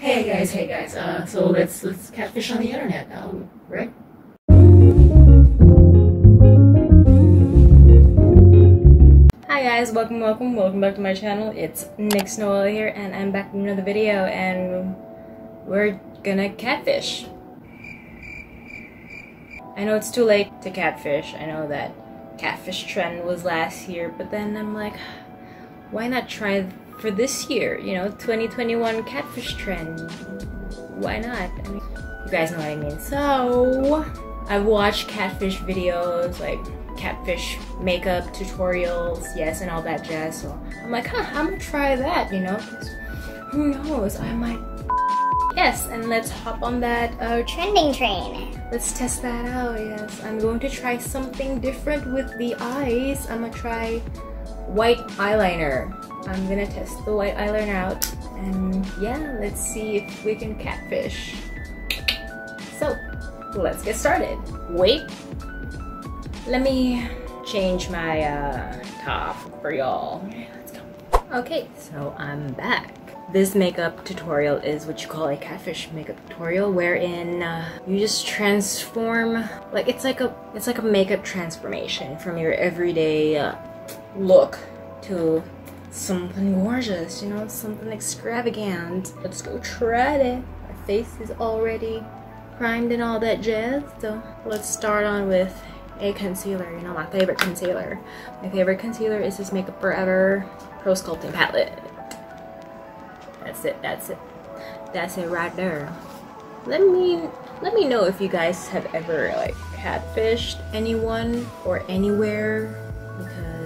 Hey guys, hey guys. Uh, so let's let's catfish on the internet now, right? Hi guys, welcome, welcome, welcome back to my channel. It's Nix Noel here, and I'm back with another video, and we're gonna catfish. I know it's too late to catfish. I know that catfish trend was last year, but then I'm like, why not try for this year? You know, 2021 catfish trend. Why not? I mean, you guys know what I mean. So, I've watched catfish videos, like catfish makeup tutorials, yes, and all that jazz. So I'm like, huh, I'm gonna try that, you know? who knows? I might. Yes, and let's hop on that uh, Trending train. Let's test that out, yes. I'm going to try something different with the eyes. I'm gonna try white eyeliner. I'm gonna test the white eyeliner out and yeah, let's see if we can catfish. So, let's get started. Wait, let me change my uh, top for y'all. Let's go. Okay, so I'm back. This makeup tutorial is what you call a catfish makeup tutorial wherein uh, you just transform like it's like a it's like a makeup transformation from your everyday uh, look to something gorgeous, you know, something extravagant. Let's go try it. My face is already primed and all that jazz, so let's start on with a concealer, you know, my favorite concealer. My favorite concealer is this Makeup Forever Pro Sculpting Palette. That's it, that's it. That's it right there. Let me let me know if you guys have ever like catfished anyone or anywhere because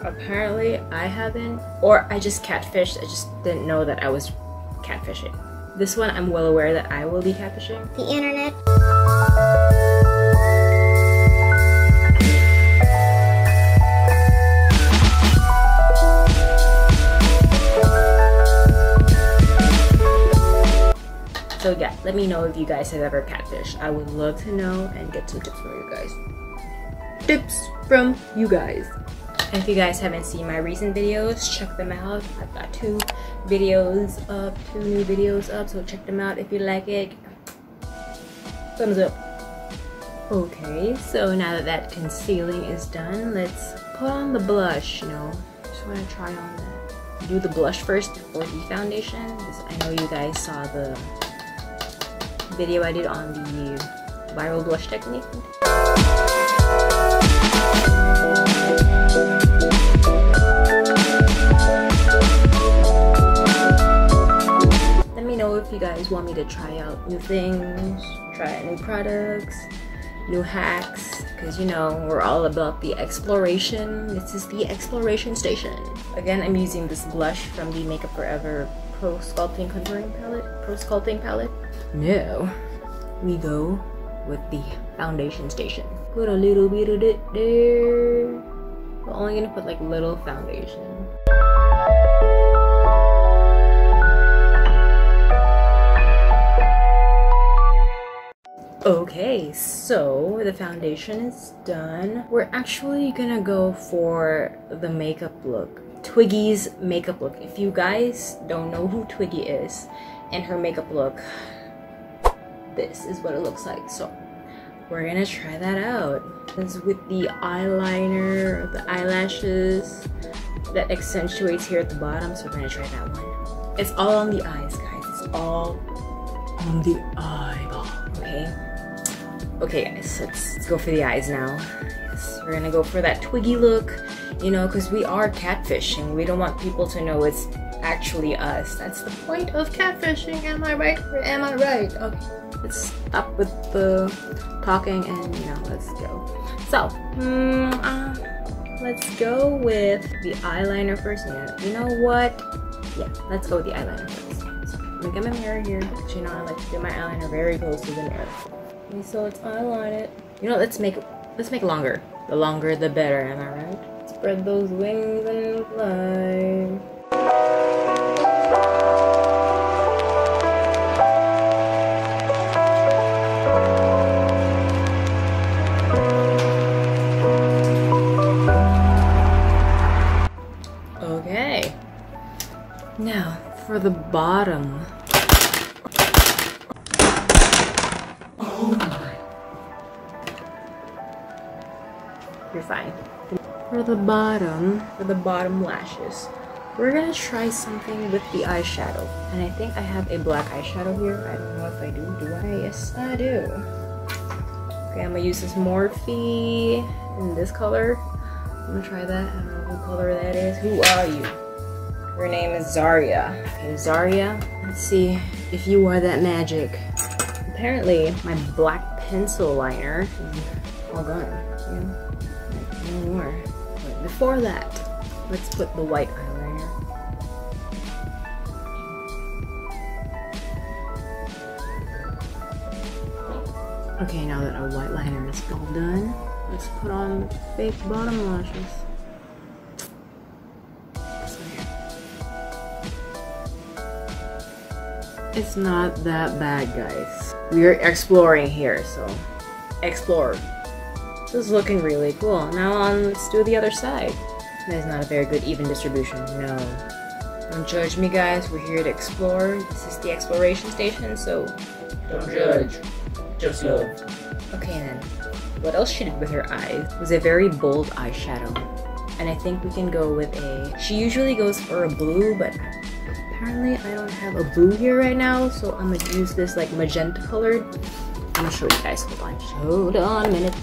apparently I haven't or I just catfished I just didn't know that I was catfishing. This one I'm well aware that I will be catfishing. The internet. So yeah, let me know if you guys have ever catfished. I would love to know and get some tips from you guys. Tips from you guys. If you guys haven't seen my recent videos, check them out. I've got two videos up, two new videos up, so check them out if you like it. Thumbs up. Okay, so now that that concealing is done, let's put on the blush, you know. Just want to try on that. Do the blush first before the foundation. I know you guys saw the video I did on the viral blush technique. New things, try new products, new hacks, because you know, we're all about the exploration. This is the exploration station. Again, I'm using this blush from the Makeup Forever Pro Sculpting Contouring Palette. Pro Sculpting Palette. No. We go with the foundation station. Put a little bit of it there. We're only gonna put like little foundation. Okay, so the foundation is done. We're actually gonna go for the makeup look. Twiggy's makeup look. If you guys don't know who Twiggy is and her makeup look, this is what it looks like. So we're gonna try that out. It's with the eyeliner, the eyelashes that accentuates here at the bottom. So we're gonna try that one. It's all on the eyes, guys. It's all on the eyeball. Okay. Okay, guys. Let's, let's go for the eyes now. Yes, we're gonna go for that twiggy look. You know, because we are catfishing. We don't want people to know it's actually us. That's the point of catfishing. Am I right or am I right? Okay, let's stop with the talking and you know, let's go. So, mm, uh, let's go with the eyeliner first. Yeah, you know what? Yeah, let's go with the eyeliner first. I'm gonna mirror here. Cause you know, I like to do my eyeliner very close to the mirror. Okay, so let's eyeline it. You know, let's make let's make longer. The longer, the better. Am I right? Spread those wings and fly. to the bottom. Oh my. You're fine. For the bottom, for the bottom lashes, we're gonna try something with the eyeshadow. And I think I have a black eyeshadow here. I don't know if I do. Do I? Yes, I do. Okay, I'm gonna use this Morphe in this color. I'm gonna try that. I don't know what color that is. Who are you? Her name is Zaria. Okay, Zaria. Let's see if you are that magic. Apparently, my black pencil liner is all gone. You know, no more. But before that, let's put the white eyeliner. Okay, now that our white liner is all done, let's put on fake bottom lashes. It's not that bad, guys. We're exploring here, so explore. This is looking really cool. Now on, let's do the other side. That is not a very good even distribution, no. Don't judge me, guys. We're here to explore. This is the exploration station, so Don't judge. Just love. Okay then, what else she did with her eyes was a very bold eyeshadow. And I think we can go with a, she usually goes for a blue, but apparently I don't have a blue here right now, so I'm gonna use this like magenta color. I'm gonna show you guys, hold on, hold on a minute.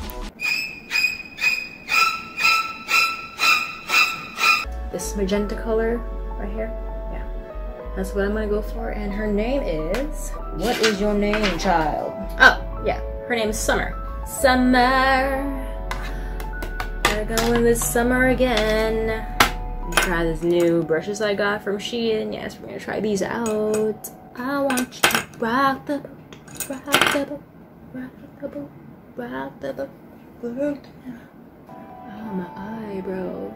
This magenta color right here, yeah. That's what I'm gonna go for, and her name is, what is your name, child? Oh, yeah, her name is Summer. Summer. We're going this summer again. Try this new brushes I got from Shein. Yes, we're gonna try these out. I want you to rock the boat, rock the boat, rock the boat, rock the boat. Oh, my eyebrow.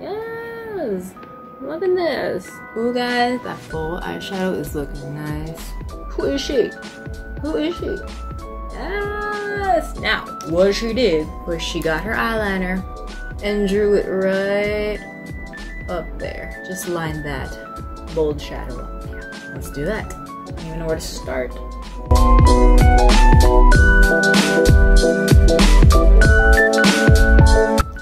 Yes! Look at this. Ooh, guys, that full eyeshadow is looking nice. Who is she? Who is she? Now, what she did was she got her eyeliner and drew it right up there. Just line that bold shadow up. Yeah, let's do that. I don't even know where to start.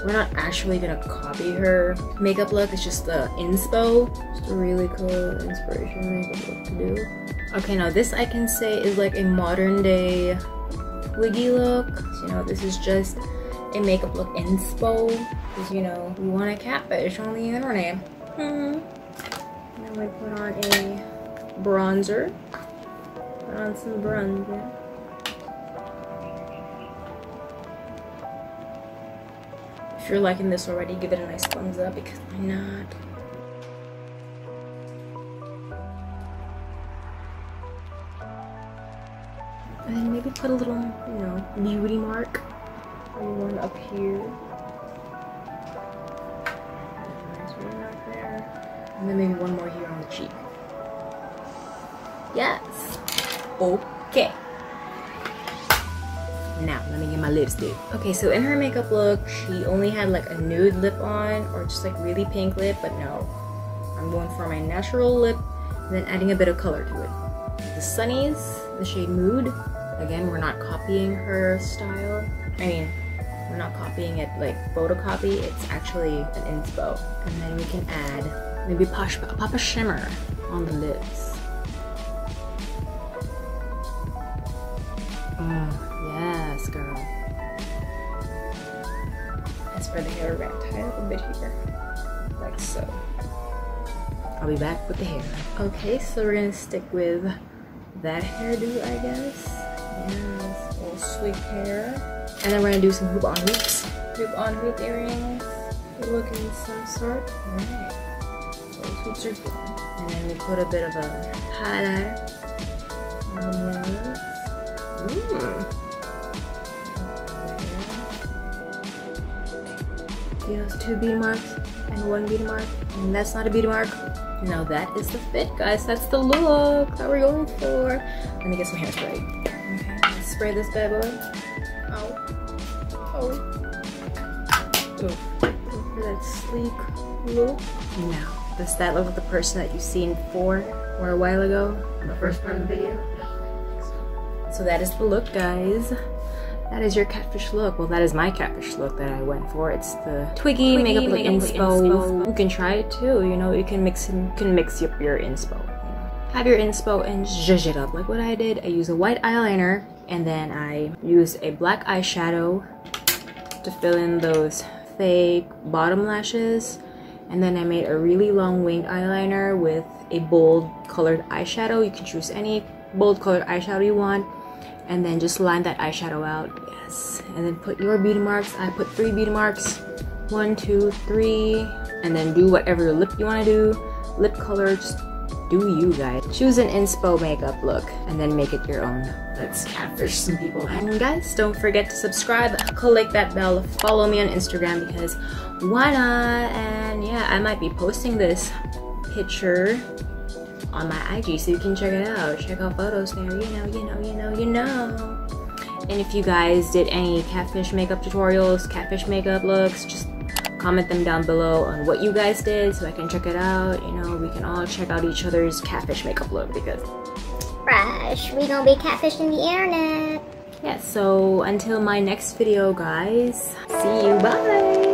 We're not actually gonna copy her makeup look, it's just the inspo. Just a really cool inspiration makeup look to do. Okay, now this I can say is like a modern day wiggy look. You know, this is just a makeup look inspo. Because, you know, we want a catfish on the internet. Hmm. Now I put on a bronzer. Put on some bronzer. If you're liking this already, give it a nice thumbs up because I'm not. Maybe put a little, you know, beauty mark. Maybe one up here. And then maybe one more here on the cheek. Yes. Okay. Now, let me get my lipstick. Okay, so in her makeup look, she only had like a nude lip on or just like really pink lip, but no. I'm going for my natural lip and then adding a bit of color to it. The Sunnies, the shade Mood. Again, we're not copying her style. I mean, we're not copying it like photocopy, it's actually an inspo. And then we can add maybe Posh, pop a shimmer on the lips. Oh, yes, girl. As for the hair, gonna tie it up a bit here, like so. I'll be back with the hair. Okay, so we're gonna stick with that hairdo, I guess. Yes, little sweet hair. And then we're gonna do some hoop on hoops. Hoop on hoop earrings. Looking some sort. Alright. Those hoops are good. And then we put a bit of a highlighter on the nose. Mmm. See those two bead marks and one bead mark? And that's not a bead mark. Now that is the fit, guys. That's the look that we're going for. Let me get some hairspray. Spray this bad boy. Oh. Oh. Ooh. For that sleek look. Now, does that look like the person that you've seen before or a while ago? The first part of the video. So that is the look, guys. that is your catfish look. Well, that is my catfish look that I went for. It's the Twiggy, Twiggy makeup look inspo. inspo. You can try it too. You know, you can mix you can mix up your inspo. You know. Have your inspo and zhuzh it up like what I did. I use a white eyeliner and then I use a black eyeshadow to fill in those fake bottom lashes. And then I made a really long winged eyeliner with a bold colored eyeshadow. You can choose any bold colored eyeshadow you want. And then just line that eyeshadow out. Yes. And then put your beauty marks. I put three beauty marks. One, two, three. And then do whatever lip you want to do. Lip color, just do you guys. Choose an inspo makeup look and then make it your own. Let's catfish some people. And guys, don't forget to subscribe, click that bell, follow me on Instagram because why not? And yeah, I might be posting this picture on my IG so you can check it out. Check out photos there, you know, you know, you know, you know. And if you guys did any catfish makeup tutorials, catfish makeup looks, just comment them down below on what you guys did so I can check it out. You know, we can all check out each other's catfish makeup look because Fresh. We gonna be catfishing the internet. yeah, so until my next video guys, see you, bye!